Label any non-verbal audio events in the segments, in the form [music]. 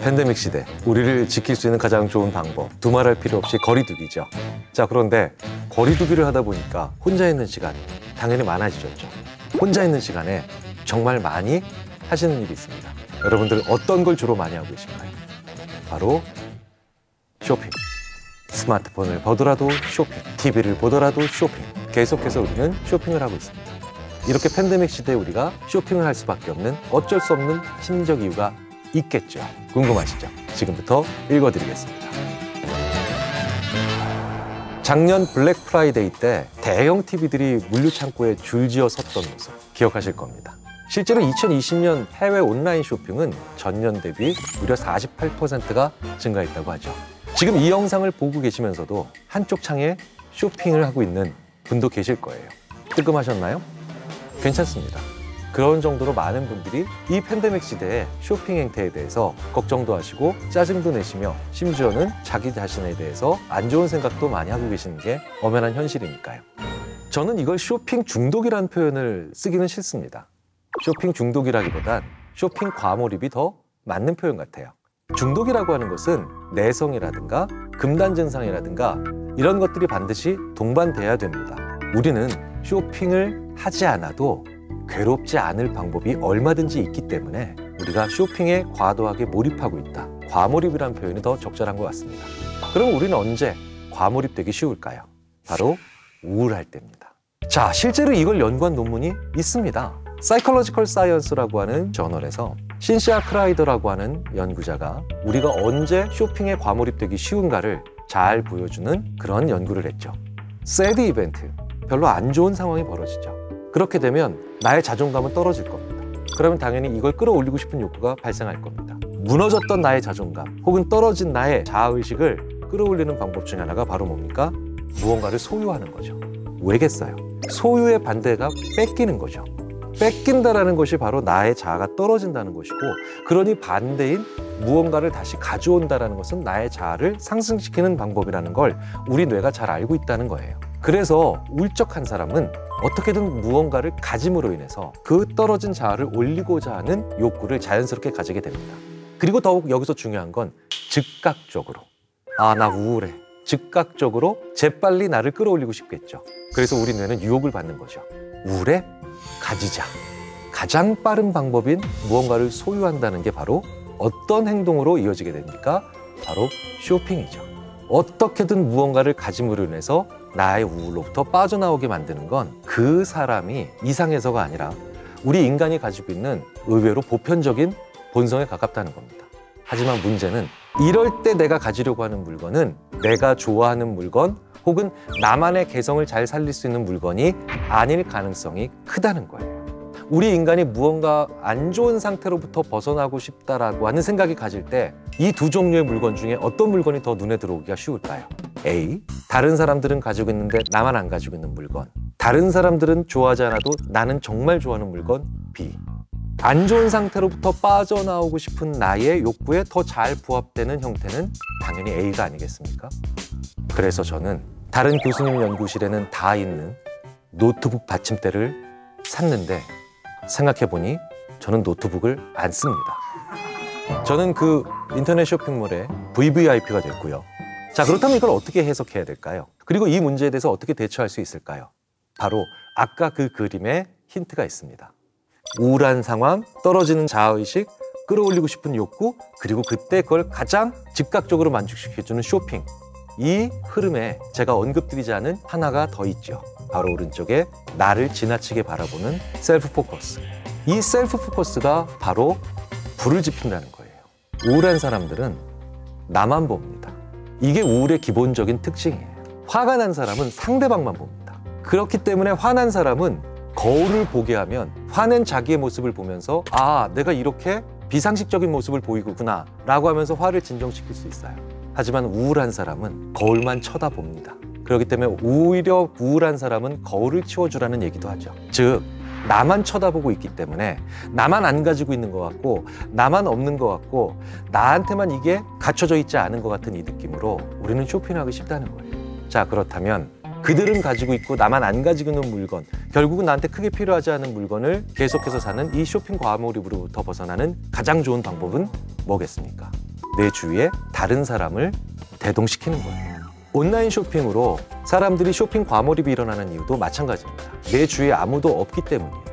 팬데믹 시대 우리를 지킬 수 있는 가장 좋은 방법 두말할 필요 없이 거리두기죠. 자 그런데 거리두기를 하다 보니까 혼자 있는 시간 당연히 많아지셨죠. 혼자 있는 시간에 정말 많이 하시는 일이 있습니다. 여러분들 어떤 걸 주로 많이 하고 계신가요? 바로 쇼핑. 스마트폰을 보더라도 쇼핑, TV를 보더라도 쇼핑. 계속해서 우리는 쇼핑을 하고 있습니다. 이렇게 팬데믹 시대에 우리가 쇼핑을 할 수밖에 없는 어쩔 수 없는 심리적 이유가 있겠죠. 궁금하시죠? 지금부터 읽어드리겠습니다. 작년 Black Friday 때 대형 TV들이 물류 창고에 줄지어 섰던 모습 기억하실 겁니다. 실제로 2020년 해외 온라인 쇼핑은 전년 대비 무려 48%가 증가했다고 하죠. 지금 이 영상을 보고 계시면서도 한쪽 창에 쇼핑을 하고 있는 분도 계실 거예요. 뜨끔하셨나요? 괜찮습니다. 그런 정도로 많은 분들이 이 팬데믹 시대에 쇼핑 행태에 대해서 걱정도 하시고 짜증도 내시며 심지어는 자기 자신에 대해서 안 좋은 생각도 많이 하고 계시는 게 엄연한 현실이니까요. 저는 이걸 쇼핑 중독이라는 표현을 쓰기는 싫습니다. 쇼핑 중독이라기보단 쇼핑 과몰입이 더 맞는 표현 같아요. 중독이라고 하는 것은 내성이라든가 금단 증상이라든가 이런 것들이 반드시 동반돼야 됩니다. 우리는 쇼핑을 하지 않아도 괴롭지 않을 방법이 얼마든지 있기 때문에 우리가 쇼핑에 과도하게 몰입하고 있다. 과몰입이라는 표현이 더 적절한 것 같습니다. 그럼 우리는 언제 과몰입되기 쉬울까요? 바로 우울할 때입니다. 자, 실제로 이걸 연구한 논문이 있습니다. Psychological Science라고 하는 저널에서 신시아 크라이더라고 하는 연구자가 우리가 언제 쇼핑에 과몰입되기 쉬운가를 잘 보여주는 그런 연구를 했죠. 새드 이벤트, 별로 안 좋은 상황이 벌어지죠. 그렇게 되면 나의 자존감은 떨어질 겁니다. 그러면 당연히 이걸 끌어올리고 싶은 욕구가 발생할 겁니다. 무너졌던 나의 자존감 혹은 떨어진 나의 자아의식을 끌어올리는 방법 중에 하나가 바로 뭡니까? 무언가를 소유하는 거죠. 왜겠어요? 소유의 반대가 뺏기는 거죠. 뺏긴다라는 것이 바로 나의 자아가 떨어진다는 것이고 그러니 반대인 무언가를 다시 가져온다라는 것은 나의 자아를 상승시키는 방법이라는 걸 우리 뇌가 잘 알고 있다는 거예요. 그래서 울적한 사람은 어떻게든 무언가를 가짐으로 인해서 그 떨어진 자아를 올리고자 하는 욕구를 자연스럽게 가지게 됩니다. 그리고 더욱 여기서 중요한 건 즉각적으로 아, 나 우울해. 즉각적으로 재빨리 나를 끌어올리고 싶겠죠. 그래서 우리 뇌는 유혹을 받는 거죠. 우울해? 가지자. 가장 빠른 방법인 무언가를 소유한다는 게 바로 어떤 행동으로 이어지게 됩니까? 바로 쇼핑이죠. 어떻게든 무언가를 가짐으로 인해서 나의 우울로부터 빠져나오게 만드는 건 그 사람이 이상해서가 아니라 우리 인간이 가지고 있는 의외로 보편적인 본성에 가깝다는 겁니다. 하지만 문제는 이럴 때 내가 가지려고 하는 물건은 내가 좋아하는 물건 혹은 나만의 개성을 잘 살릴 수 있는 물건이 아닐 가능성이 크다는 거예요. 우리 인간이 무언가 안 좋은 상태로부터 벗어나고 싶다라고 하는 생각이 가질 때 이 두 종류의 물건 중에 어떤 물건이 더 눈에 들어오기가 쉬울까요? A. 다른 사람들은 가지고 있는데 나만 안 가지고 있는 물건. 다른 사람들은 좋아하지 않아도 나는 정말 좋아하는 물건 B. 안 좋은 상태로부터 빠져나오고 싶은 나의 욕구에 더 잘 부합되는 형태는 당연히 A가 아니겠습니까? 그래서 저는 다른 교수님 연구실에는 다 있는 노트북 받침대를 샀는데 생각해보니 저는 노트북을 안 씁니다. 저는 그 인터넷 쇼핑몰의 VVIP가 됐고요. 자, 그렇다면 이걸 어떻게 해석해야 될까요? 그리고 이 문제에 대해서 어떻게 대처할 수 있을까요? 바로 아까 그 그림에 힌트가 있습니다. 우울한 상황, 떨어지는 자아의식, 끌어올리고 싶은 욕구, 그리고 그때 그걸 가장 즉각적으로 만족시켜주는 쇼핑. 이 흐름에 제가 언급드리지 않은 하나가 더 있죠. 바로 오른쪽에 나를 지나치게 바라보는 self focus. 이 self focus가 바로 불을 지핀다는 거예요. 우울한 사람들은 나만 봅니다. 이게 우울의 기본적인 특징이에요. 화가 난 사람은 상대방만 봅니다. 그렇기 때문에 화난 사람은 거울을 보게 하면 화낸 자기의 모습을 보면서 아, 내가 이렇게 비상식적인 모습을 보이구나 라고 하면서 화를 진정시킬 수 있어요. 하지만 우울한 사람은 거울만 쳐다봅니다. 그렇기 때문에 오히려 우울한 사람은 거울을 치워주라는 얘기도 하죠. 즉, 나만 쳐다보고 있기 때문에 나만 안 가지고 있는 것 같고 나만 없는 것 같고 나한테만 이게 갖춰져 있지 않은 것 같은 이 느낌으로 우리는 쇼핑하기 쉽다는 거예요. 자, 그렇다면 그들은 가지고 있고 나만 안 가지고 있는 물건 결국은 나한테 크게 필요하지 않은 물건을 계속해서 사는 이 쇼핑 과몰입으로부터 벗어나는 가장 좋은 방법은 뭐겠습니까? 내 주위에 다른 사람을 대동시키는 거예요. 온라인 쇼핑으로 사람들이 쇼핑 과몰입이 일어나는 이유도 마찬가지입니다. 내 주위에 아무도 없기 때문이에요.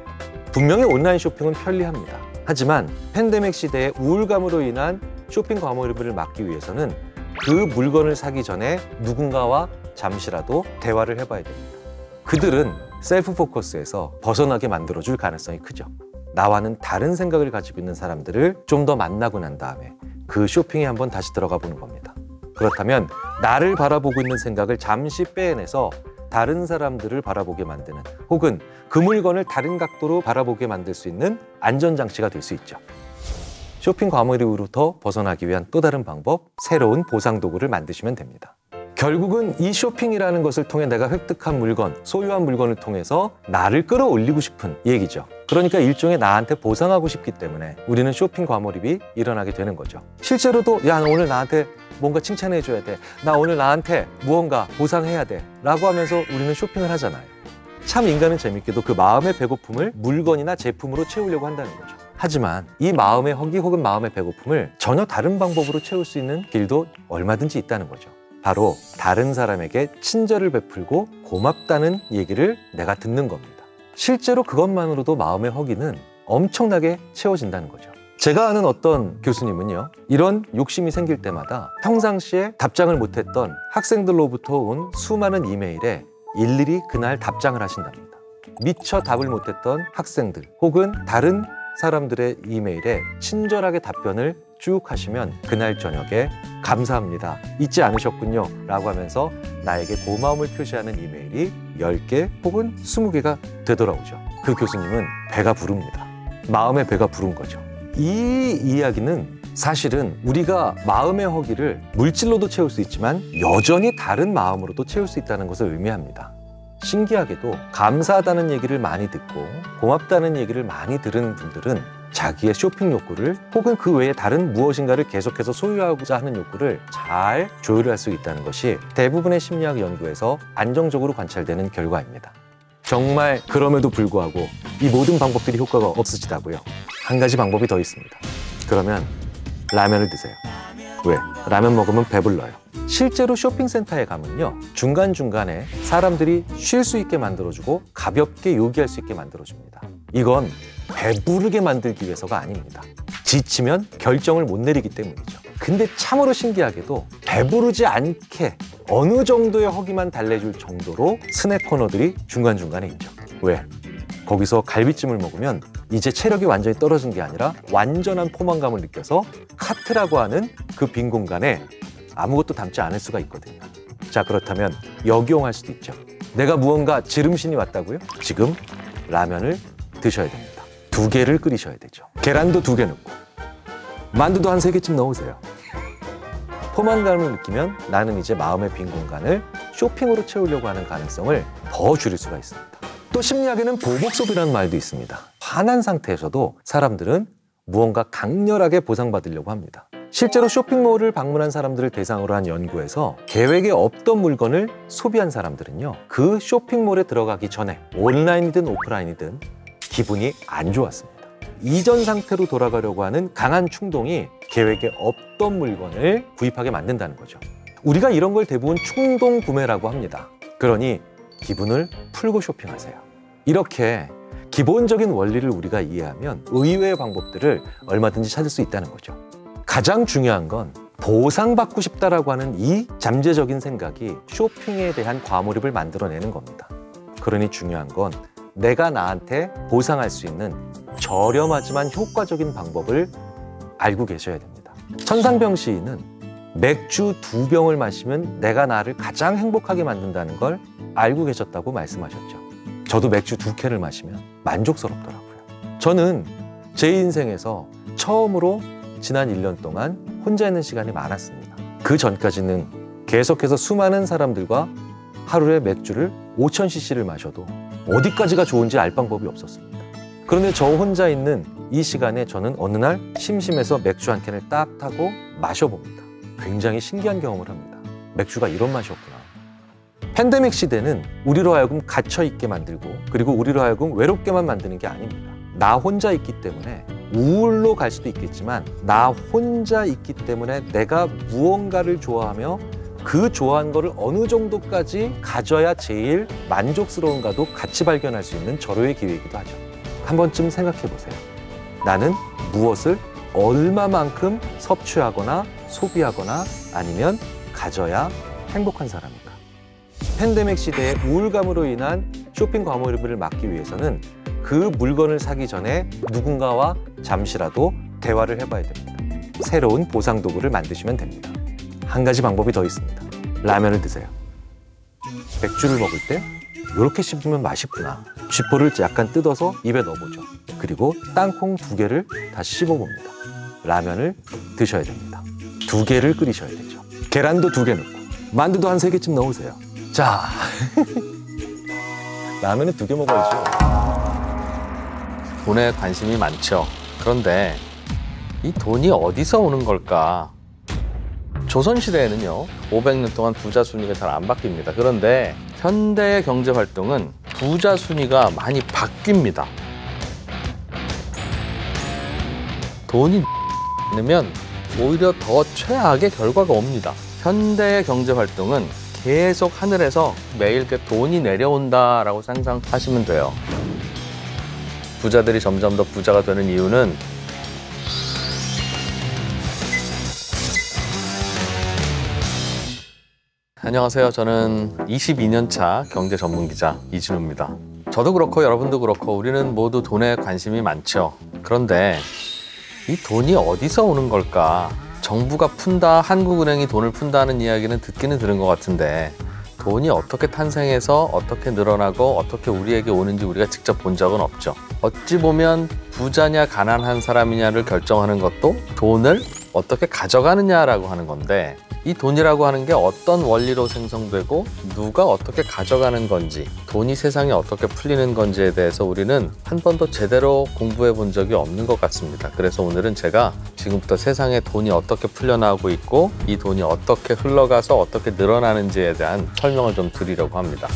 분명히 온라인 쇼핑은 편리합니다. 하지만 팬데믹 시대의 우울감으로 인한 쇼핑 과몰입을 막기 위해서는 그 물건을 사기 전에 누군가와 잠시라도 대화를 해봐야 됩니다. 그들은 셀프 포커스에서 벗어나게 만들어줄 가능성이 크죠. 나와는 다른 생각을 가지고 있는 사람들을 좀 더 만나고 난 다음에 그 쇼핑에 한번 다시 들어가 보는 겁니다. 그렇다면 나를 바라보고 있는 생각을 잠시 빼내서 다른 사람들을 바라보게 만드는 혹은 그 물건을 다른 각도로 바라보게 만들 수 있는 안전장치가 될 수 있죠. 쇼핑 과몰입으로부터 벗어나기 위한 또 다른 방법, 새로운 보상 도구를 만드시면 됩니다. 결국은 이 쇼핑이라는 것을 통해 내가 획득한 물건, 소유한 물건을 통해서 나를 끌어올리고 싶은 얘기죠. 그러니까 일종의 나한테 보상하고 싶기 때문에 우리는 쇼핑 과몰입이 일어나게 되는 거죠. 실제로도 야, 너 오늘 나한테 뭔가 칭찬해 줘야 돼. 나 오늘 나한테 무언가 보상해야 돼. 라고 하면서 우리는 쇼핑을 하잖아요. 참 인간은 재밌게도 그 마음의 배고픔을 물건이나 제품으로 채우려고 한다는 거죠. 하지만 이 마음의 허기 혹은 마음의 배고픔을 전혀 다른 방법으로 채울 수 있는 길도 얼마든지 있다는 거죠. 바로 다른 사람에게 친절을 베풀고 고맙다는 얘기를 내가 듣는 겁니다. 실제로 그것만으로도 마음의 허기는 엄청나게 채워진다는 거죠. 제가 아는 어떤 교수님은요, 이런 욕심이 생길 때마다 평상시에 답장을 못했던 학생들로부터 온 수많은 이메일에 일일이 그날 답장을 하신답니다. 미처 답을 못했던 학생들 혹은 다른 사람들의 이메일에 친절하게 답변을 쭉 하시면 그날 저녁에 감사합니다. 잊지 않으셨군요. 라고 하면서 나에게 고마움을 표시하는 이메일이 10개 혹은 20개가 되돌아오죠. 그 교수님은 배가 부릅니다. 마음의 배가 부른 거죠. 이 이야기는 사실은 우리가 마음의 허기를 물질로도 채울 수 있지만 여전히 다른 마음으로도 채울 수 있다는 것을 의미합니다. 신기하게도 감사하다는 얘기를 많이 듣고 고맙다는 얘기를 많이 들은 분들은 자기의 쇼핑 욕구를 혹은 그 외에 다른 무엇인가를 계속해서 소유하고자 하는 욕구를 잘 조율할 수 있다는 것이 대부분의 심리학 연구에서 안정적으로 관찰되는 결과입니다. 정말 그럼에도 불구하고 이 모든 방법들이 효과가 없으시다고요. 한 가지 방법이 더 있습니다. 그러면 라면을 드세요. 왜? 라면 먹으면 배불러요. 실제로 쇼핑센터에 가면요. 중간중간에 사람들이 쉴 수 있게 만들어주고 가볍게 요기할 수 있게 만들어줍니다. 이건 배부르게 만들기 위해서가 아닙니다. 지치면 결정을 못 내리기 때문이죠. 근데 참으로 신기하게도 배부르지 않게 어느 정도의 허기만 달래줄 정도로 스낵 코너들이 중간중간에 있죠. 왜? 거기서 갈비찜을 먹으면 이제 체력이 완전히 떨어진 게 아니라 완전한 포만감을 느껴서 카트라고 하는 그 빈 공간에 아무것도 담지 않을 수가 있거든요. 자, 그렇다면 역용할 수도 있죠. 내가 무언가 지름신이 왔다고요? 지금 라면을 드셔야 됩니다. 두 개를 끓이셔야 되죠. 계란도 두 개 넣고 만두도 한 세 개쯤 넣으세요. 포만감을 느끼면 나는 이제 마음의 빈 공간을 쇼핑으로 채우려고 하는 가능성을 더 줄일 수가 있습니다. 또 심리학에는 보복 소비라는 말도 있습니다. 화난 상태에서도 사람들은 무언가 강렬하게 보상받으려고 합니다. 실제로 쇼핑몰을 방문한 사람들을 대상으로 한 연구에서 계획에 없던 물건을 소비한 사람들은요, 그 쇼핑몰에 들어가기 전에 온라인이든 오프라인이든 기분이 안 좋았습니다. 이전 상태로 돌아가려고 하는 강한 충동이 계획에 없던 물건을 구입하게 만든다는 거죠. 우리가 이런 걸 대부분 충동 구매라고 합니다. 그러니 기분을 풀고 쇼핑하세요. 이렇게 기본적인 원리를 우리가 이해하면 의외의 방법들을 얼마든지 찾을 수 있다는 거죠. 가장 중요한 건 보상받고 싶다라고 하는 이 잠재적인 생각이 쇼핑에 대한 과몰입을 만들어내는 겁니다. 그러니 중요한 건 내가 나한테 보상할 수 있는 저렴하지만 효과적인 방법을 알고 계셔야 됩니다. 천상병 시인은 맥주 두 병을 마시면 내가 나를 가장 행복하게 만든다는 걸 알고 계셨다고 말씀하셨죠. 저도 맥주 두 캔을 마시면 만족스럽더라고요. 저는 제 인생에서 처음으로 지난 1년 동안 혼자 있는 시간이 많았습니다. 그 전까지는 계속해서 수많은 사람들과 하루에 맥주를 5,000cc를 마셔도 어디까지가 좋은지 알 방법이 없었습니다. 그런데 저 혼자 있는 이 시간에 저는 어느 날 심심해서 맥주 한 캔을 딱 타고 마셔봅니다. 굉장히 신기한 경험을 합니다. 맥주가 이런 맛이었구나. 팬데믹 시대는 우리로 하여금 갇혀 있게 만들고 그리고 우리로 하여금 외롭게만 만드는 게 아닙니다. 나 혼자 있기 때문에 우울로 갈 수도 있겠지만 나 혼자 있기 때문에 내가 무언가를 좋아하며 그 좋아하는 거를 어느 정도까지 가져야 제일 만족스러운가도 같이 발견할 수 있는 절호의 기회이기도 하죠. 한 번쯤 생각해 보세요. 나는 무엇을 얼마만큼 섭취하거나 소비하거나 아니면 가져야 행복한 사람인가? 팬데믹 시대의 우울감으로 인한 쇼핑 과몰입을 막기 위해서는 그 물건을 사기 전에 누군가와 잠시라도 대화를 해봐야 됩니다. 새로운 보상 도구를 만드시면 됩니다. 한 가지 방법이 더 있습니다. 라면을 드세요. 맥주를 먹을 때 이렇게 씹으면 맛있구나. 쥐포를 약간 뜯어서 입에 넣어보죠. 그리고 땅콩 두 개를 다시 씹어봅니다. 라면을 드셔야 됩니다. 두 개를 끓이셔야 되죠. 계란도 두 개 넣고 만두도 한 세 개쯤 넣으세요. 자, [laughs] 라면은 두 개 먹어야죠. 돈에 관심이 많죠. 그런데 이 돈이 어디서 오는 걸까? 조선시대에는요, 500년 동안 부자 순위가 잘 안 바뀝니다. 그런데 현대의 경제 활동은 부자 순위가 많이 바뀝니다. 돈이 많으면 오히려 더 최악의 결과가 옵니다. 현대의 경제 활동은 계속 하늘에서 매일 이렇게 돈이 내려온다라고 상상하시면 돼요. 부자들이 점점 더 부자가 되는 이유는 안녕하세요. 저는 22년 차 경제 전문 기자 이진우입니다. 저도 그렇고 여러분도 그렇고 우리는 모두 돈에 관심이 많죠. 그런데 이 돈이 어디서 오는 걸까? 정부가 푼다, 한국은행이 돈을 푼다는 이야기는 듣기는 들은 것 같은데 돈이 어떻게 탄생해서 어떻게 늘어나고 어떻게 우리에게 오는지 우리가 직접 본 적은 없죠. 어찌 보면 부자냐 가난한 사람이냐를 결정하는 것도 돈을 어떻게 가져가느냐라고 하는 건데 이 돈이라고 하는 게 어떤 원리로 생성되고 누가 어떻게 가져가는 건지 돈이 세상에 어떻게 풀리는 건지에 대해서 우리는 한 번도 제대로 공부해 본 적이 없는 것 같습니다. 그래서 오늘은 제가 지금부터 세상에 돈이 어떻게 풀려나오고 있고 이 돈이 어떻게 흘러가서 어떻게 늘어나는지에 대한 설명을 좀 드리려고 합니다.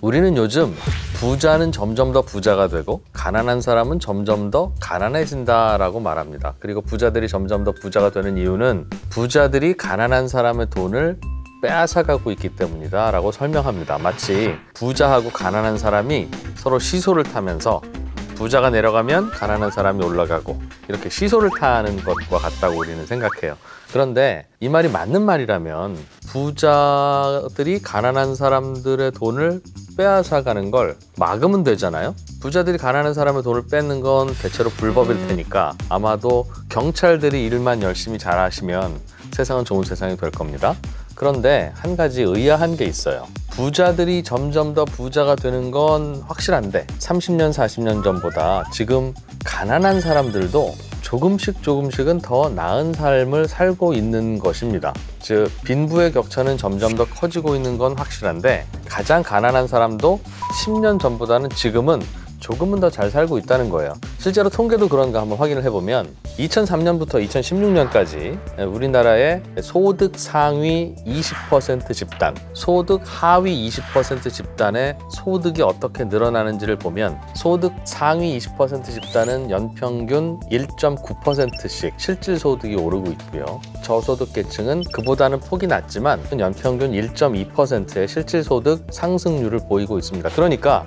우리는 요즘 부자는 점점 더 부자가 되고 가난한 사람은 점점 더 가난해진다라고 말합니다. 그리고 부자들이 점점 더 부자가 되는 이유는 부자들이 가난한 사람의 돈을 빼앗아가고 있기 때문이다 라고 설명합니다. 마치 부자하고 가난한 사람이 서로 시소를 타면서 부자가 내려가면 가난한 사람이 올라가고 이렇게 시소를 타는 것과 같다고 우리는 생각해요. 그런데 이 말이 맞는 말이라면 부자들이 가난한 사람들의 돈을 빼앗아가는 걸 막으면 되잖아요. 부자들이 가난한 사람의 돈을 뺏는 건 대체로 불법일 테니까 아마도 경찰들이 일만 열심히 잘 하시면 세상은 좋은 세상이 될 겁니다. 그런데 한 가지 의아한 게 있어요. 부자들이 점점 더 부자가 되는 건 확실한데 30년, 40년 전보다 지금 가난한 사람들도 조금씩 조금씩은 더 나은 삶을 살고 있는 것입니다. 즉, 빈부의 격차는 점점 더 커지고 있는 건 확실한데 가장 가난한 사람도 10년 전보다는 지금은 조금은 더 잘 살고 있다는 거예요. 실제로 통계도 그런가 한번 확인을 해보면 2003년부터 2016년까지 우리나라의 소득 상위 20% 집단, 소득 하위 20% 집단의 소득이 어떻게 늘어나는지를 보면 소득 상위 20% 집단은 연평균 1.9%씩 실질 소득이 오르고 있고요. 저소득 계층은 그보다는 폭이 낮지만 연평균 1.2%의 실질 소득 상승률을 보이고 있습니다. 그러니까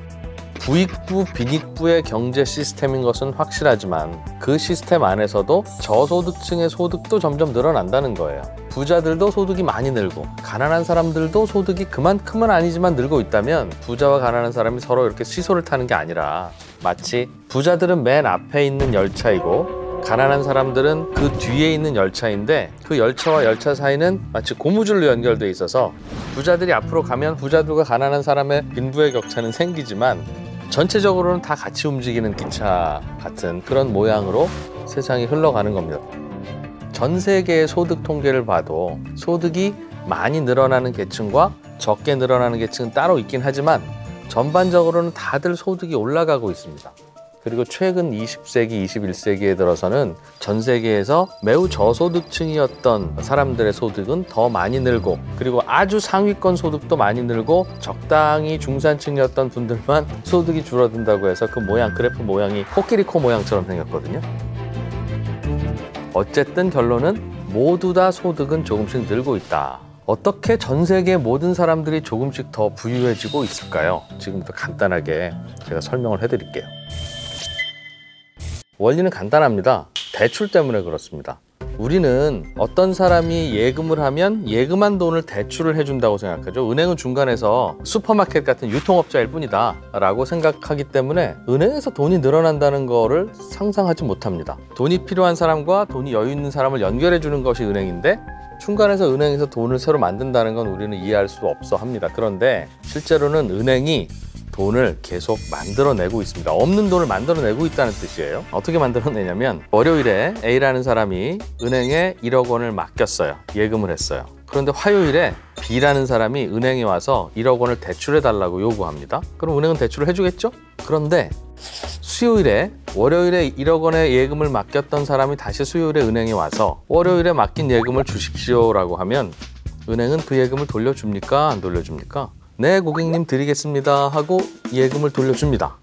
부익부, 빈익부의 경제 시스템인 것은 확실하지만 그 시스템 안에서도 저소득층의 소득도 점점 늘어난다는 거예요. 부자들도 소득이 많이 늘고 가난한 사람들도 소득이 그만큼은 아니지만 늘고 있다면 부자와 가난한 사람이 서로 이렇게 시소를 타는 게 아니라 마치 부자들은 맨 앞에 있는 열차이고 가난한 사람들은 그 뒤에 있는 열차인데 그 열차와 열차 사이는 마치 고무줄로 연결돼 있어서 부자들이 앞으로 가면 부자들과 가난한 사람의 빈부의 격차는 생기지만 전체적으로는 다 같이 움직이는 기차 같은 그런 모양으로 세상이 흘러가는 겁니다. 전 세계의 소득 통계를 봐도 소득이 많이 늘어나는 계층과 적게 늘어나는 계층은 따로 있긴 하지만 전반적으로는 다들 소득이 올라가고 있습니다. 그리고 최근 20세기, 21세기에 들어서는 전 세계에서 매우 저소득층이었던 사람들의 소득은 더 많이 늘고 그리고 아주 상위권 소득도 많이 늘고 적당히 중산층이었던 분들만 [laughs] 소득이 줄어든다고 해서 그 모양, 그래프 모양이 코끼리 코 모양처럼 생겼거든요. 어쨌든 결론은 모두 다 소득은 조금씩 늘고 있다. 어떻게 전 세계 모든 사람들이 조금씩 더 부유해지고 있을까요? 지금부터 간단하게 제가 설명을 해드릴게요. 원리는 간단합니다. 대출 때문에 그렇습니다. 우리는 어떤 사람이 예금을 하면 예금한 돈을 대출을 해준다고 생각하죠. 은행은 중간에서 슈퍼마켓 같은 유통업자일 뿐이다 라고 생각하기 때문에 은행에서 돈이 늘어난다는 거를 상상하지 못합니다. 돈이 필요한 사람과 돈이 여유 있는 사람을 연결해 주는 것이 은행인데 중간에서 은행에서 돈을 새로 만든다는 건 우리는 이해할 수 없어 합니다. 그런데 실제로는 은행이 돈을 계속 만들어내고 있습니다. 없는 돈을 만들어내고 있다는 뜻이에요. 어떻게 만들어내냐면 월요일에 A라는 사람이 은행에 1억 원을 맡겼어요. 예금을 했어요. 그런데 화요일에 B라는 사람이 은행에 와서 1억 원을 대출해 달라고 요구합니다. 그럼 은행은 대출을 해주겠죠? 그런데 수요일에 월요일에 1억 원의 예금을 맡겼던 사람이 다시 수요일에 은행에 와서 월요일에 맡긴 예금을 주십시오라고 하면 은행은 그 예금을 돌려줍니까? 안 돌려줍니까? 네, 고객님 드리겠습니다 하고 예금을 돌려줍니다.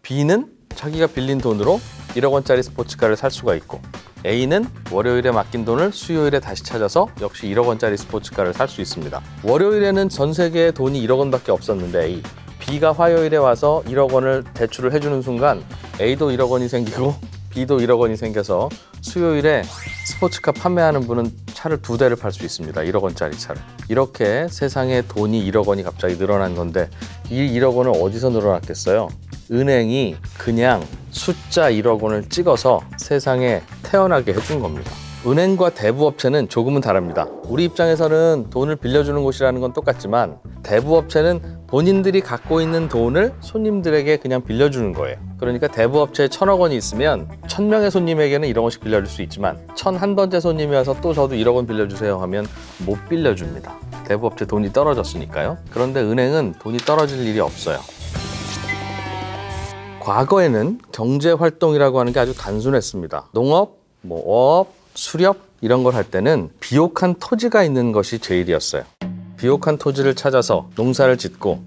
B는 자기가 빌린 돈으로 1억 원짜리 스포츠카를 살 수가 있고 A는 월요일에 맡긴 돈을 수요일에 다시 찾아서 역시 1억 원짜리 스포츠카를 살 수 있습니다. 월요일에는 전 세계에 돈이 1억 원밖에 없었는데 A, B가 화요일에 와서 1억 원을 대출을 해주는 순간 A도 1억 원이 생기고 B도 1억 원이 생겨서 수요일에 스포츠카 판매하는 분은 차를 두 대를 팔 수 있습니다. 1억 원짜리 차를. 이렇게 세상에 돈이 1억 원이 갑자기 늘어난 건데 이 1억 원은 어디서 늘어났겠어요? 은행이 그냥 숫자 1억 원을 찍어서 세상에 태어나게 해준 겁니다. 은행과 대부업체는 조금은 다릅니다. 우리 입장에서는 돈을 빌려주는 곳이라는 건 똑같지만 대부업체는 본인들이 갖고 있는 돈을 손님들에게 그냥 빌려주는 거예요. 그러니까 대부업체에 천억 원이 있으면 천 명의 손님에게는 1억 원씩 빌려줄 수 있지만 천 한 번째 손님이 와서 또 저도 1억 원 빌려주세요 하면 못 빌려줍니다. 대부업체 돈이 떨어졌으니까요. 그런데 은행은 돈이 떨어질 일이 없어요. 과거에는 경제 활동이라고 하는 게 아주 단순했습니다. 농업, 뭐 어업, 수렵 이런 걸 할 때는 비옥한 토지가 있는 것이 제일이었어요. 비옥한 토지를 찾아서 농사를 짓고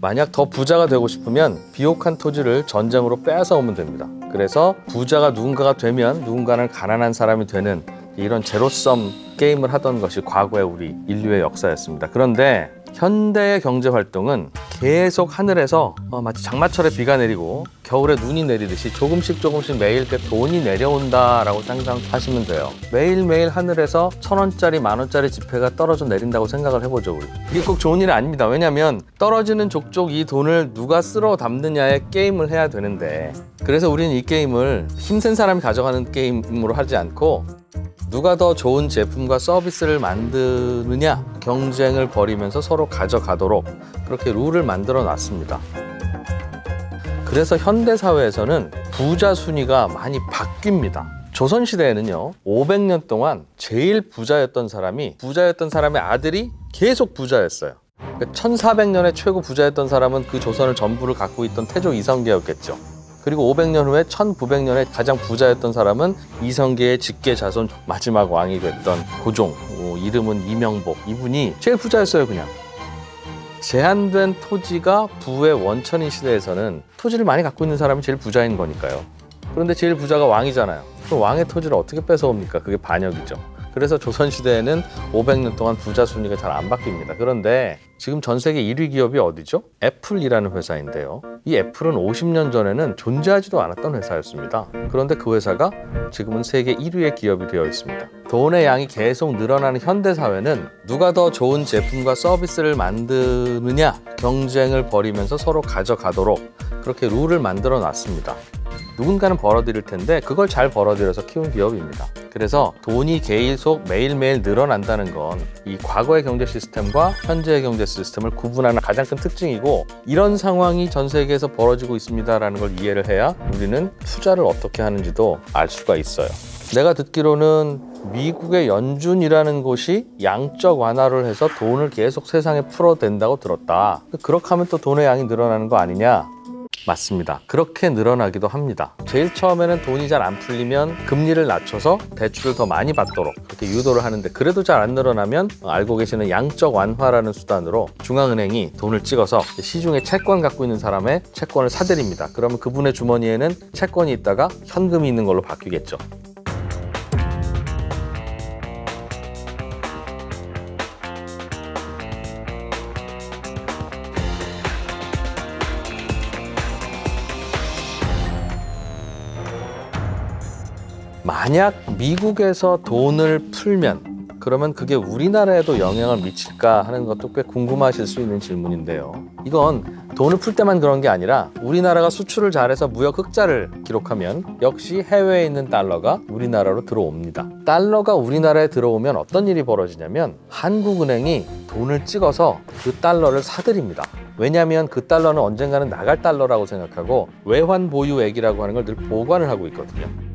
만약 더 부자가 되고 싶으면 비옥한 토지를 전쟁으로 빼앗아 오면 됩니다. 그래서 부자가 누군가가 되면 누군가는 가난한 사람이 되는 이런 제로섬 게임을 하던 것이 과거의 우리 인류의 역사였습니다. 그런데 현대의 경제 활동은 계속 하늘에서 어, 마치 장마철에 비가 내리고 겨울에 눈이 내리듯이 조금씩 조금씩 매일 그 돈이 내려온다라고 상상하시면 돼요. 매일매일 하늘에서 천 원짜리, 만 원짜리 지폐가 떨어져 내린다고 생각을 해보죠, 우리. 이게 꼭 좋은 일은 아닙니다. 왜냐하면 떨어지는 족족 이 돈을 누가 쓸어 담느냐의 게임을 해야 되는데 그래서 우리는 이 게임을 힘센 사람이 가져가는 게임으로 하지 않고 누가 더 좋은 제품과 서비스를 만드느냐 경쟁을 벌이면서 서로 가져가도록 그렇게 룰을 만들어 놨습니다. 그래서 현대 사회에서는 부자 순위가 많이 바뀝니다. 조선 시대에는요, 500년 동안 제일 부자였던 사람이 부자였던 사람의 아들이 계속 부자였어요. 1400년에 최고 부자였던 사람은 그 조선을 전부를 갖고 있던 태조 이성계였겠죠. 그리고 500년 후에 1900년에 가장 부자였던 사람은 이성계의 직계 자손 마지막 왕이 됐던 고종, 어, 이름은 이명복. 이분이 제일 부자였어요, 그냥. 제한된 토지가 부의 원천인 시대에서는 토지를 많이 갖고 있는 사람이 제일 부자인 거니까요. 그런데 제일 부자가 왕이잖아요. 그럼 왕의 토지를 어떻게 뺏어옵니까? 그게 반역이죠. 그래서 조선시대에는 500년 동안 부자 순위가 잘 안 바뀝니다. 그런데 지금 전 세계 1위 기업이 어디죠? 애플이라는 회사인데요. 이 애플은 50년 전에는 존재하지도 않았던 회사였습니다. 그런데 그 회사가 지금은 세계 1위의 기업이 되어 있습니다. 돈의 양이 계속 늘어나는 현대 사회는 누가 더 좋은 제품과 서비스를 만드느냐 경쟁을 벌이면서 서로 가져가도록 그렇게 룰을 만들어 놨습니다. 누군가는 벌어들일 텐데 그걸 잘 벌어들여서 키운 기업입니다. 그래서 돈이 계속 매일매일 늘어난다는 건 이 과거의 경제 시스템과 현재의 경제 시스템을 구분하는 가장 큰 특징이고 이런 상황이 전 세계에서 벌어지고 있습니다라는 걸 이해를 해야 우리는 투자를 어떻게 하는지도 알 수가 있어요. 내가 듣기로는 미국의 연준이라는 곳이 양적 완화를 해서 돈을 계속 세상에 풀어댄다고 들었다. 그렇게 하면 또 돈의 양이 늘어나는 거 아니냐? 맞습니다. 그렇게 늘어나기도 합니다. 제일 처음에는 돈이 잘 안 풀리면 금리를 낮춰서 대출을 더 많이 받도록 그렇게 유도를 하는데 그래도 잘 안 늘어나면 알고 계시는 양적 완화라는 수단으로 중앙은행이 돈을 찍어서 시중에 채권 갖고 있는 사람의 채권을 사들입니다. 그러면 그분의 주머니에는 채권이 있다가 현금이 있는 걸로 바뀌겠죠. 만약 미국에서 돈을 풀면 그러면 그게 우리나라에도 영향을 미칠까 하는 것도 꽤 궁금하실 수 있는 질문인데요. 이건 돈을 풀 때만 그런 게 아니라 우리나라가 수출을 잘해서 무역 흑자를 기록하면 역시 해외에 있는 달러가 우리나라로 들어옵니다. 달러가 우리나라에 들어오면 어떤 일이 벌어지냐면 한국은행이 돈을 찍어서 그 달러를 사들입니다. 왜냐하면 그 달러는 언젠가는 나갈 달러라고 생각하고 외환 보유액이라고 하는 걸 늘 보관을 하고 있거든요.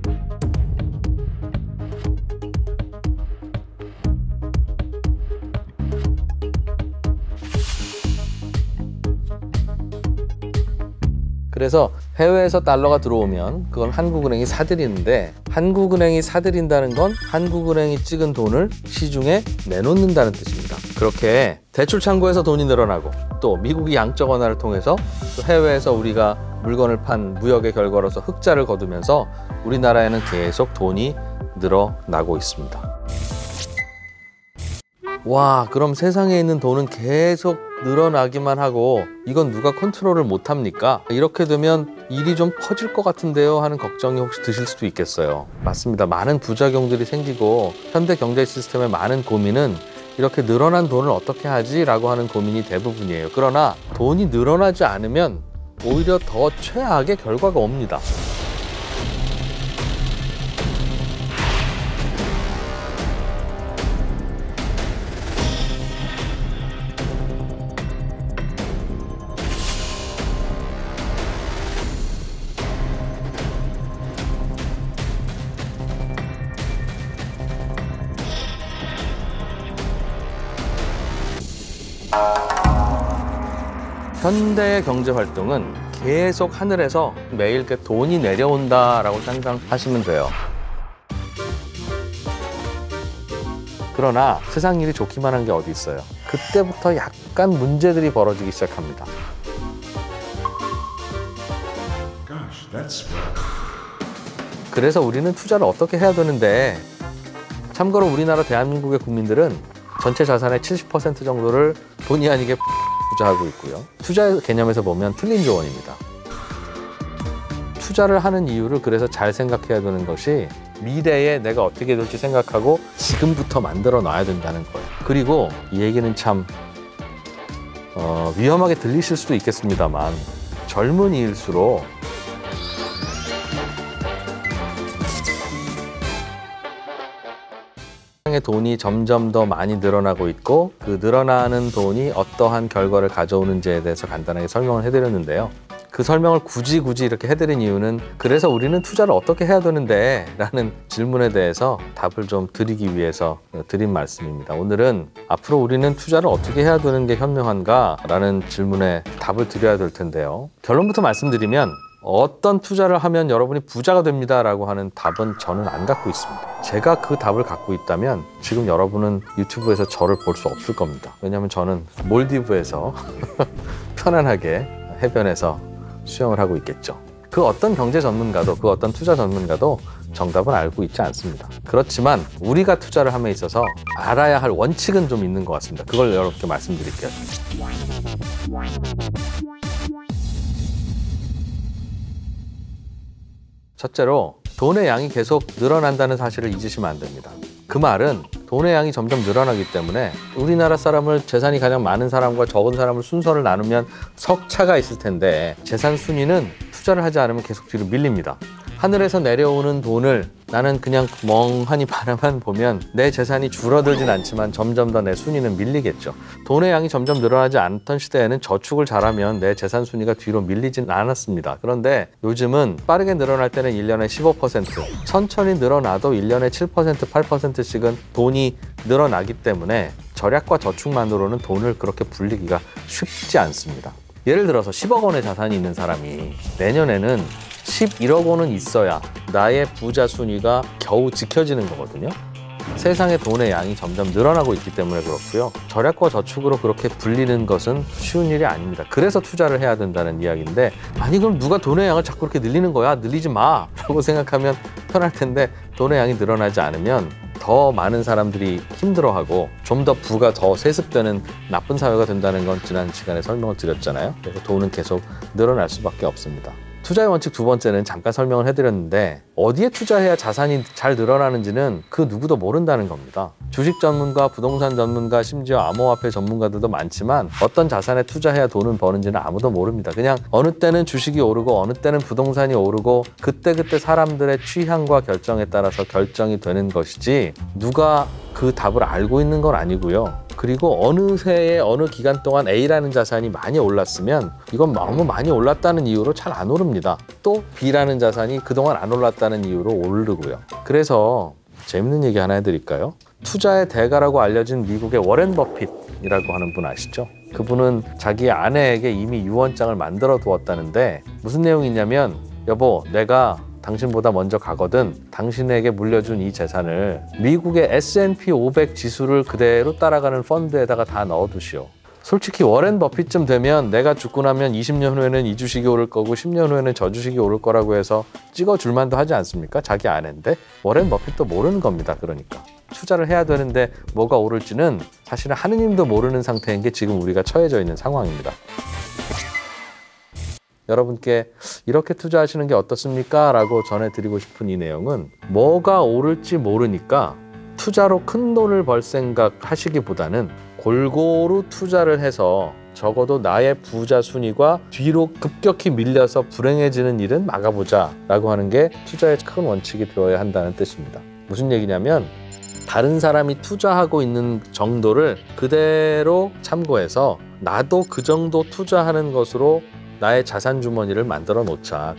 그래서 해외에서 달러가 들어오면 그건 한국은행이 사들이는데 한국은행이 사들인다는 건 한국은행이 찍은 돈을 시중에 내놓는다는 뜻입니다. 그렇게 대출 창구에서 돈이 늘어나고 또 미국이 양적 완화를 통해서 또 해외에서 우리가 물건을 판 무역의 결과로서 흑자를 거두면서 우리나라에는 계속 돈이 늘어나고 있습니다. 와, 그럼 세상에 있는 돈은 계속 늘어나기만 하고 이건 누가 컨트롤을 못 합니까? 이렇게 되면 일이 좀 커질 것 같은데요 하는 걱정이 혹시 드실 수도 있겠어요. 맞습니다. 많은 부작용들이 생기고 현대 경제 시스템의 많은 고민은 이렇게 늘어난 돈을 어떻게 하지 라고 하는 고민이 대부분이에요. 그러나 돈이 늘어나지 않으면 오히려 더 최악의 결과가 옵니다. 현대의 경제 활동은 계속 하늘에서 매일 그 돈이 내려온다라고 상상하시면 돼요. 그러나 세상 일이 좋기만 한 게 어디 있어요. 그때부터 약간 문제들이 벌어지기 시작합니다. 그래서 우리는 투자를 어떻게 해야 되는데 참고로 우리나라 대한민국의 국민들은 전체 자산의 70% 정도를 본의 아니게 투자하고 있고요. 투자 개념에서 보면 틀린 조언입니다. 투자를 하는 이유를 그래서 잘 생각해야 되는 것이 미래에 내가 어떻게 될지 생각하고 지금부터 만들어 놔야 된다는 거예요. 그리고 이 얘기는 참 어, 위험하게 들리실 수도 있겠습니다만 젊은이일수록 세상의 돈이 점점 더 많이 늘어나고 있고 그 늘어나는 돈이 어떠한 결과를 가져오는지에 대해서 간단하게 설명을 해드렸는데요. 그 설명을 굳이 굳이 이렇게 해드린 이유는 그래서 우리는 투자를 어떻게 해야 되는데 라는 질문에 대해서 답을 좀 드리기 위해서 드린 말씀입니다. 오늘은 앞으로 우리는 투자를 어떻게 해야 되는 게 현명한가 라는 질문에 답을 드려야 될 텐데요. 결론부터 말씀드리면 어떤 투자를 하면 여러분이 부자가 됩니다라고 하는 답은 저는 안 갖고 있습니다. 제가 그 답을 갖고 있다면 지금 여러분은 유튜브에서 저를 볼 수 없을 겁니다. 왜냐하면 저는 몰디브에서 [laughs] 편안하게 해변에서 수영을 하고 있겠죠. 그 어떤 경제 전문가도 그 어떤 투자 전문가도 정답은 알고 있지 않습니다. 그렇지만 우리가 투자를 함에 있어서 알아야 할 원칙은 좀 있는 것 같습니다. 그걸 여러분께 말씀드릴게요. 첫째로 돈의 양이 계속 늘어난다는 사실을 잊으시면 안 됩니다. 그 말은 돈의 양이 점점 늘어나기 때문에 우리나라 사람을 재산이 가장 많은 사람과 적은 사람을 순서를 나누면 석차가 있을 텐데 재산 순위는 투자를 하지 않으면 계속 뒤로 밀립니다. 하늘에서 내려오는 돈을 나는 그냥 멍하니 바라만 보면 내 재산이 줄어들진 않지만 점점 더 내 순위는 밀리겠죠. 돈의 양이 점점 늘어나지 않던 시대에는 저축을 잘하면 내 재산 순위가 뒤로 밀리진 않았습니다. 그런데 요즘은 빠르게 늘어날 때는 1년에 15%, 천천히 늘어나도 1년에 7%, 8%씩은 돈이 늘어나기 때문에 절약과 저축만으로는 돈을 그렇게 불리기가 쉽지 않습니다. 예를 들어서 10억 원의 자산이 있는 사람이 내년에는 11억 원은 있어야 나의 부자 순위가 겨우 지켜지는 거거든요. 세상의 돈의 양이 점점 늘어나고 있기 때문에 그렇고요. 절약과 저축으로 그렇게 불리는 것은 쉬운 일이 아닙니다. 그래서 투자를 해야 된다는 이야기인데 아니 그럼 누가 돈의 양을 자꾸 그렇게 늘리는 거야? 늘리지 마! [laughs] 라고 생각하면 편할 텐데 돈의 양이 늘어나지 않으면 더 많은 사람들이 힘들어하고 좀 더 부가 더 세습되는 나쁜 사회가 된다는 건 지난 시간에 설명을 드렸잖아요. 그래서 돈은 계속 늘어날 수밖에 없습니다. 투자의 원칙 두 번째는 잠깐 설명을 해드렸는데 어디에 투자해야 자산이 잘 늘어나는지는 그 누구도 모른다는 겁니다. 주식 전문가, 부동산 전문가, 심지어 암호화폐 전문가들도 많지만 어떤 자산에 투자해야 돈을 버는지는 아무도 모릅니다. 그냥 어느 때는 주식이 오르고 어느 때는 부동산이 오르고 그때그때 사람들의 취향과 결정에 따라서 결정이 되는 것이지 누가 그 답을 알고 있는 건 아니고요. 그리고 어느 새에 어느 기간 동안 A라는 자산이 많이 올랐으면 이건 너무 많이 올랐다는 이유로 잘 안 오릅니다. 또 B라는 자산이 그동안 안 올랐다 는 이유로 오르고요. 그래서 재밌는 얘기 하나 해드릴까요? 투자의 대가라고 알려진 미국의 워렌 버핏이라고 하는 분 아시죠? 그분은 자기 아내에게 이미 유언장을 만들어 두었다는데 무슨 내용이냐면 여보 내가 당신보다 먼저 가거든 당신에게 물려준 이 재산을 미국의 S&P 500 지수를 그대로 따라가는 펀드에다가 다 넣어두시오. 솔직히 워렌 버핏쯤 되면 내가 죽고 나면 20년 후에는 이 주식이 오를 거고 10년 후에는 저 주식이 오를 거라고 해서 찍어줄 만도 하지 않습니까? 자기 아내인데 워렌 버핏도 모르는 겁니다. 그러니까 투자를 해야 되는데 뭐가 오를지는 사실은 하느님도 모르는 상태인 게 지금 우리가 처해져 있는 상황입니다. 여러분께 이렇게 투자하시는 게 어떻습니까? 라고 전해드리고 싶은 이 내용은 뭐가 오를지 모르니까 투자로 큰 돈을 벌 생각 하시기보다는 골고루 투자를 해서 적어도 나의 부자 순위가 뒤로 급격히 밀려서 불행해지는 일은 막아보자 라고 하는 게 투자의 큰 원칙이 되어야 한다는 뜻입니다. 무슨 얘기냐면 다른 사람이 투자하고 있는 정도를 그대로 참고해서 나도 그 정도 투자하는 것으로 나의 자산 주머니를 만들어 놓자.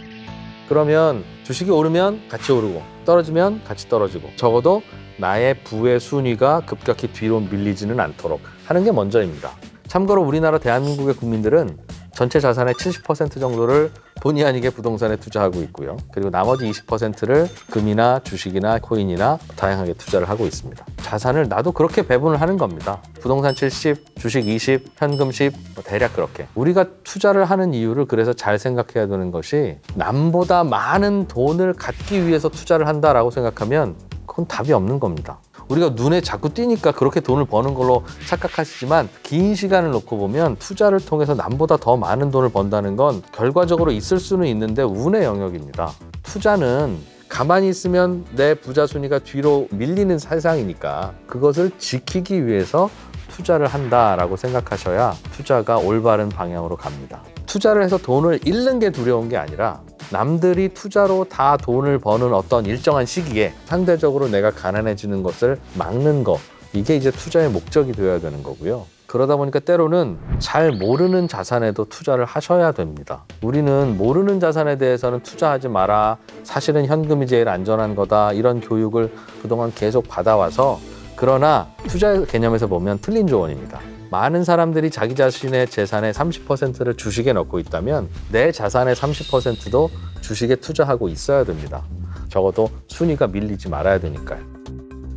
그러면 주식이 오르면 같이 오르고 떨어지면 같이 떨어지고 적어도 나의 부의 순위가 급격히 뒤로 밀리지는 않도록 하는 게 먼저입니다. 참고로 우리나라 대한민국의 국민들은 전체 자산의 70% 정도를 본의 아니게 부동산에 투자하고 있고요. 그리고 나머지 20%를 금이나 주식이나 코인이나 다양하게 투자를 하고 있습니다. 자산을 나도 그렇게 배분을 하는 겁니다. 부동산 70, 주식 20, 현금 10, 뭐 대략 그렇게. 우리가 투자를 하는 이유를 그래서 잘 생각해야 되는 것이 남보다 많은 돈을 갖기 위해서 투자를 한다라고 생각하면 그건 답이 없는 겁니다. 우리가 눈에 자꾸 띄니까 그렇게 돈을 버는 걸로 착각하시지만 긴 시간을 놓고 보면 투자를 통해서 남보다 더 많은 돈을 번다는 건 결과적으로 있을 수는 있는데 운의 영역입니다. 투자는 가만히 있으면 내 부자 순위가 뒤로 밀리는 세상이니까 그것을 지키기 위해서 투자를 한다라고 생각하셔야 투자가 올바른 방향으로 갑니다. 투자를 해서 돈을 잃는 게 두려운 게 아니라 남들이 투자로 다 돈을 버는 어떤 일정한 시기에 상대적으로 내가 가난해지는 것을 막는 거 이게 이제 투자의 목적이 되어야 되는 거고요. 그러다 보니까 때로는 잘 모르는 자산에도 투자를 하셔야 됩니다. 우리는 모르는 자산에 대해서는 투자하지 마라. 사실은 현금이 제일 안전한 거다. 이런 교육을 그동안 계속 받아와서 그러나 투자 개념에서 보면 틀린 조언입니다. 많은 사람들이 자기 자신의 재산의 30%를 주식에 넣고 있다면 내 자산의 30%도 주식에 투자하고 있어야 됩니다. 적어도 순위가 밀리지 말아야 되니까요.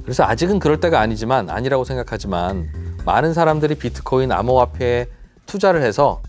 그래서 아직은 그럴 때가 아니지만 아니라고 생각하지만 많은 사람들이 비트코인 암호화폐에 투자를 해서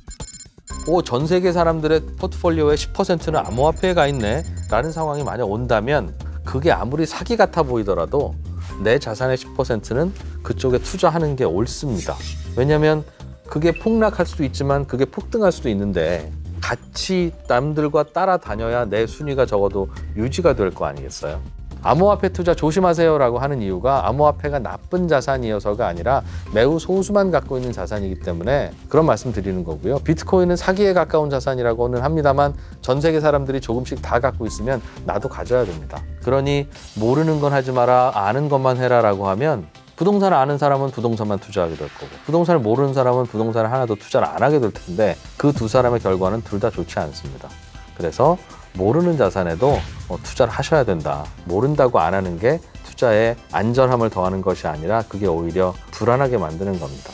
오, 전 세계 사람들의 포트폴리오의 10%는 암호화폐에 가 있네 라는 상황이 만약 온다면 그게 아무리 사기 같아 보이더라도 내 자산의 10%는 그쪽에 투자하는 게 옳습니다. 왜냐하면 그게 폭락할 수도 있지만 그게 폭등할 수도 있는데 같이 남들과 따라다녀야 내 순위가 적어도 유지가 될 거 아니겠어요? 암호화폐 투자 조심하세요라고 하는 이유가 암호화폐가 나쁜 자산이어서가 아니라 매우 소수만 갖고 있는 자산이기 때문에 그런 말씀 드리는 거고요. 비트코인은 사기에 가까운 자산이라고는 합니다만 전 세계 사람들이 조금씩 다 갖고 있으면 나도 가져야 됩니다. 그러니 모르는 건 하지 마라, 아는 것만 해라라고 하면 부동산을 아는 사람은 부동산만 투자하게 될 거고 부동산을 모르는 사람은 부동산을 하나도 투자를 안 하게 될 텐데 그 두 사람의 결과는 둘 다 좋지 않습니다. 그래서 모르는 자산에도 어, 투자를 하셔야 된다. 모른다고 안 하는 게 투자에 안전함을 더하는 것이 아니라 그게 오히려 불안하게 만드는 겁니다.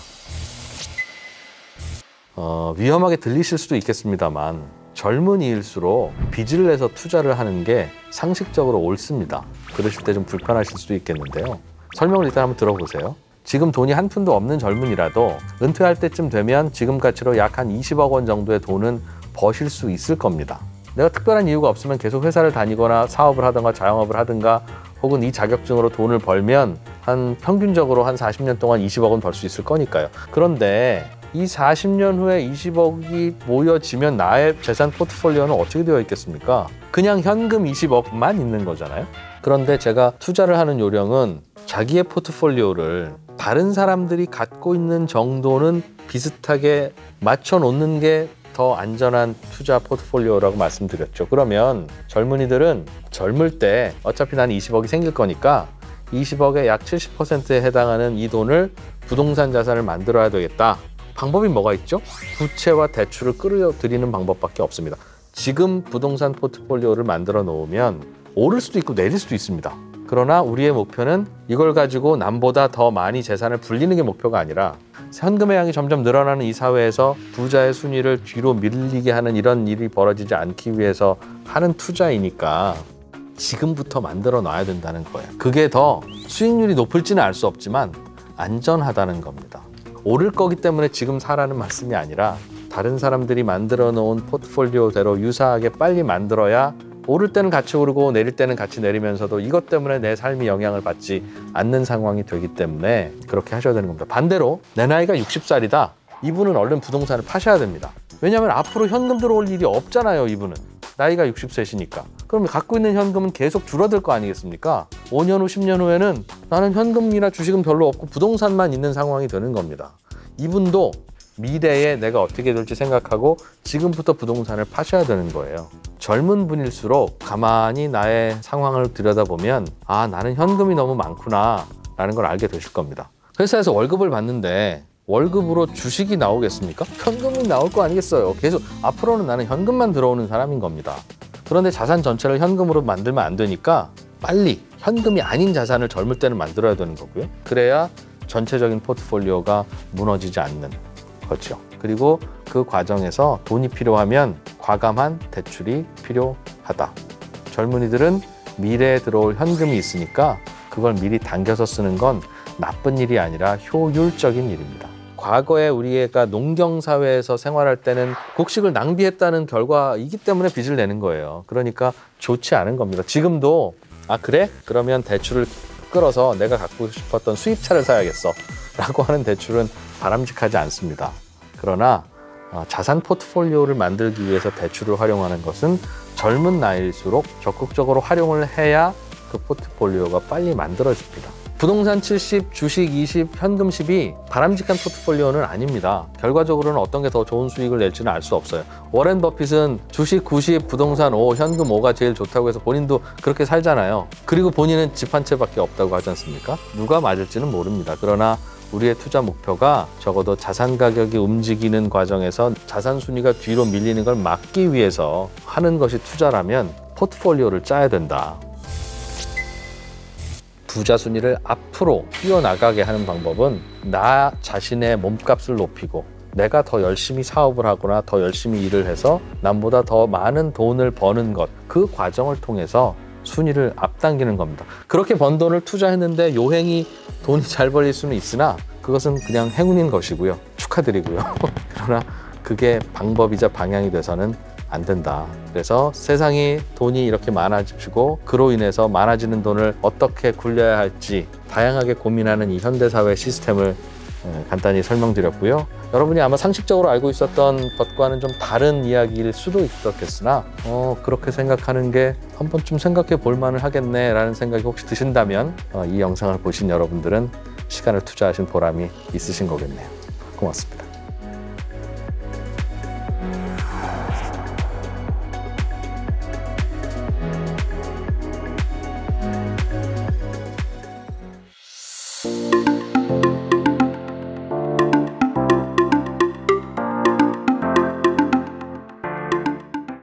어, 위험하게 들리실 수도 있겠습니다만 젊은이일수록 빚을 내서 투자를 하는 게 상식적으로 옳습니다. 그러실 때 좀 불편하실 수도 있겠는데요. 설명을 일단 한번 들어보세요. 지금 돈이 한 푼도 없는 젊은이라도 은퇴할 때쯤 되면 지금 가치로 약 한 20억 원 정도의 돈은 버실 수 있을 겁니다. 내가 특별한 이유가 없으면 계속 회사를 다니거나 사업을 하든가 자영업을 하든가 혹은 이 자격증으로 돈을 벌면 한 평균적으로 한 40년 동안 20억은 벌 수 있을 거니까요. 그런데 이 40년 후에 20억이 모여지면 나의 재산 포트폴리오는 어떻게 되어 있겠습니까? 그냥 현금 20억만 있는 거잖아요. 그런데 제가 투자를 하는 요령은 자기의 포트폴리오를 다른 사람들이 갖고 있는 정도는 비슷하게 맞춰 놓는 게 더 안전한 투자 포트폴리오라고 말씀드렸죠. 그러면 젊은이들은 젊을 때 어차피 나는 20억이 생길 거니까 20억의 약 70%에 해당하는 이 돈을 부동산 자산을 만들어야 되겠다. 방법이 뭐가 있죠? 부채와 대출을 끌어들이는 방법밖에 없습니다. 지금 부동산 포트폴리오를 만들어 놓으면 오를 수도 있고 내릴 수도 있습니다. 그러나 우리의 목표는 이걸 가지고 남보다 더 많이 재산을 불리는 게 목표가 아니라 현금의 양이 점점 늘어나는 이 사회에서 부자의 순위를 뒤로 밀리게 하는 이런 일이 벌어지지 않기 위해서 하는 투자이니까 지금부터 만들어 놔야 된다는 거예요. 그게 더 수익률이 높을지는 알 수 없지만 안전하다는 겁니다. 오를 거기 때문에 지금 사라는 말씀이 아니라 다른 사람들이 만들어 놓은 포트폴리오대로 유사하게 빨리 만들어야 오를 때는 같이 오르고 내릴 때는 같이 내리면서도 이것 때문에 내 삶이 영향을 받지 않는 상황이 되기 때문에 그렇게 하셔야 되는 겁니다. 반대로 내 나이가 60살이다. 이분은 얼른 부동산을 파셔야 됩니다. 왜냐하면 앞으로 현금 들어올 일이 없잖아요, 이분은. 나이가 60세시니까. 그럼 갖고 있는 현금은 계속 줄어들 거 아니겠습니까? 5년 후, 10년 후에는 나는 현금이나 주식은 별로 없고 부동산만 있는 상황이 되는 겁니다. 이분도 미래에 내가 어떻게 될지 생각하고 지금부터 부동산을 파셔야 되는 거예요. 젊은 분일수록 가만히 나의 상황을 들여다보면 아, 나는 현금이 너무 많구나 라는 걸 알게 되실 겁니다. 회사에서 월급을 받는데 월급으로 주식이 나오겠습니까? 현금이 나올 거 아니겠어요. 계속 앞으로는 나는 현금만 들어오는 사람인 겁니다. 그런데 자산 전체를 현금으로 만들면 안 되니까 빨리 현금이 아닌 자산을 젊을 때는 만들어야 되는 거고요. 그래야 전체적인 포트폴리오가 무너지지 않는 거죠. 그리고 그 과정에서 돈이 필요하면 과감한 대출이 필요하다. 젊은이들은 미래에 들어올 현금이 있으니까 그걸 미리 당겨서 쓰는 건 나쁜 일이 아니라 효율적인 일입니다. 과거에 우리가 농경 사회에서 생활할 때는 곡식을 낭비했다는 결과이기 때문에 빚을 내는 거예요. 그러니까 좋지 않은 겁니다. 지금도 아 그래? 그러면 대출을 끌어서 내가 갖고 싶었던 수입차를 사야겠어. 라고 하는 대출은 바람직하지 않습니다. 그러나 어, 자산 포트폴리오를 만들기 위해서 대출을 활용하는 것은 젊은 나이일수록 적극적으로 활용을 해야 그 포트폴리오가 빨리 만들어집니다. 부동산 70, 주식 20, 현금 10이 바람직한 포트폴리오는 아닙니다. 결과적으로는 어떤 게 더 좋은 수익을 낼지는 알 수 없어요. 워렌 버핏은 주식 90, 부동산 5, 현금 5가 제일 좋다고 해서 본인도 그렇게 살잖아요. 그리고 본인은 집 한 채밖에 없다고 하지 않습니까? 누가 맞을지는 모릅니다. 그러나 우리의 투자 목표가 적어도 자산 가격이 움직이는 과정에서 자산 순위가 뒤로 밀리는 걸 막기 위해서 하는 것이 투자라면 포트폴리오를 짜야 된다. 부자 순위를 앞으로 뛰어나가게 하는 방법은 나 자신의 몸값을 높이고 내가 더 열심히 사업을 하거나 더 열심히 일을 해서 남보다 더 많은 돈을 버는 것, 그 과정을 통해서 순위를 앞당기는 겁니다. 그렇게 번 돈을 투자했는데 요행이 돈이 잘 벌릴 수는 있으나 그것은 그냥 행운인 것이고요. 축하드리고요. [laughs] 그러나 그게 방법이자 방향이 돼서는 안 된다. 그래서 세상이 돈이 이렇게 많아지고 그로 인해서 많아지는 돈을 어떻게 굴려야 할지 다양하게 고민하는 이 현대사회 시스템을 에, 간단히 설명드렸고요. 여러분이 아마 상식적으로 알고 있었던 것과는 좀 다른 이야기일 수도 있었겠으나 어, 그렇게 생각하는 게 한 번쯤 생각해 볼 만을 하겠네라는 생각이 혹시 드신다면 어, 이 영상을 보신 여러분들은 시간을 투자하신 보람이 있으신 거겠네요. 고맙습니다.